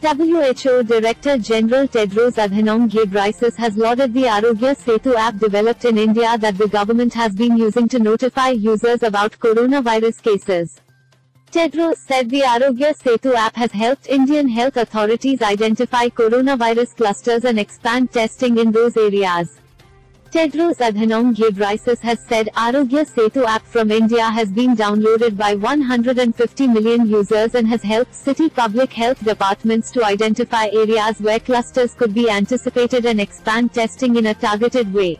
WHO Director General Tedros Adhanom Ghebreyesus has lauded the Aarogya Setu app developed in India that the government has been using to notify users about coronavirus cases. Tedros said the Aarogya Setu app has helped Indian health authorities identify coronavirus clusters and expand testing in those areas. Tedros Adhanom Ghebreyesus has said Aarogya Setu app from India has been downloaded by 150 million users and has helped city public health departments to identify areas where clusters could be anticipated and expand testing in a targeted way.